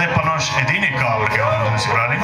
Степанович един е кавър, който да се прави.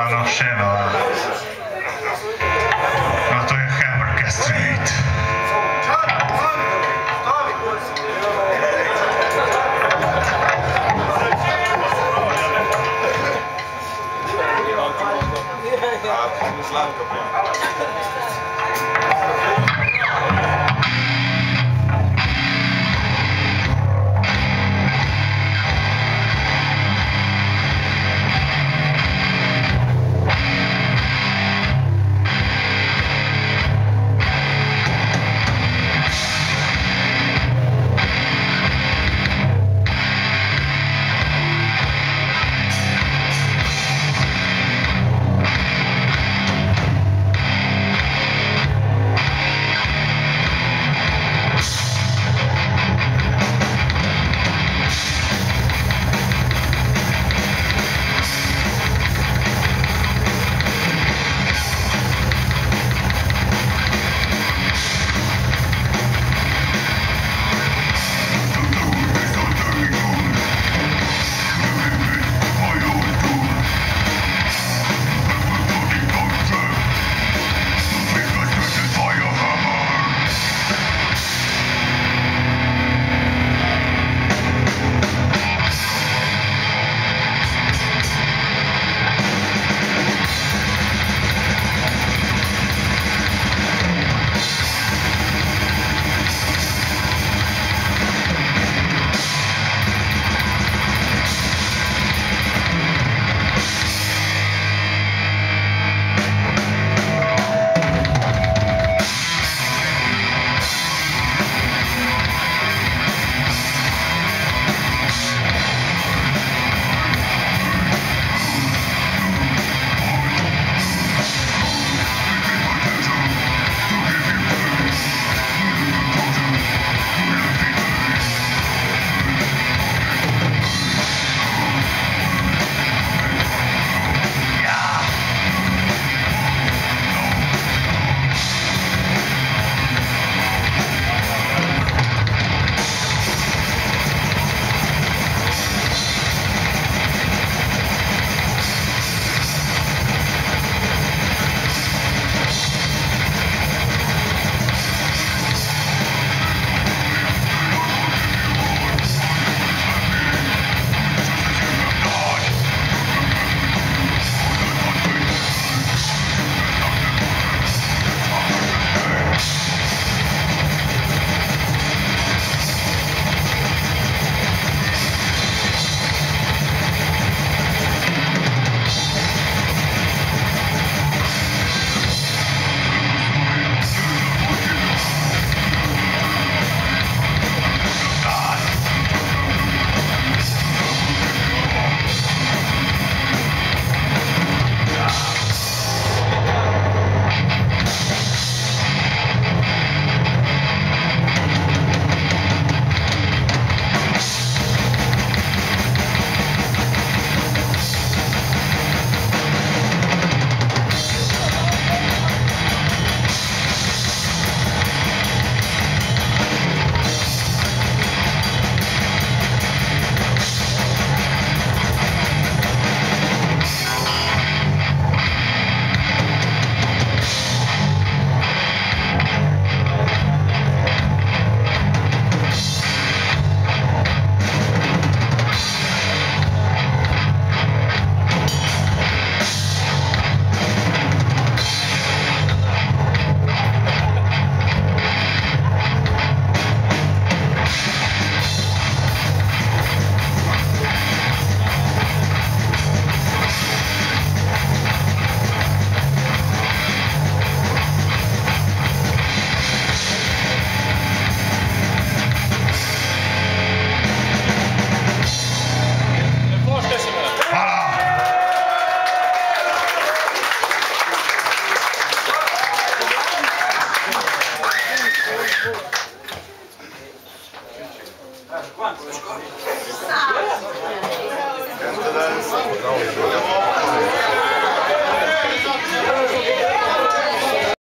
általánosan a, a Toyokámra kezdőit. Látom,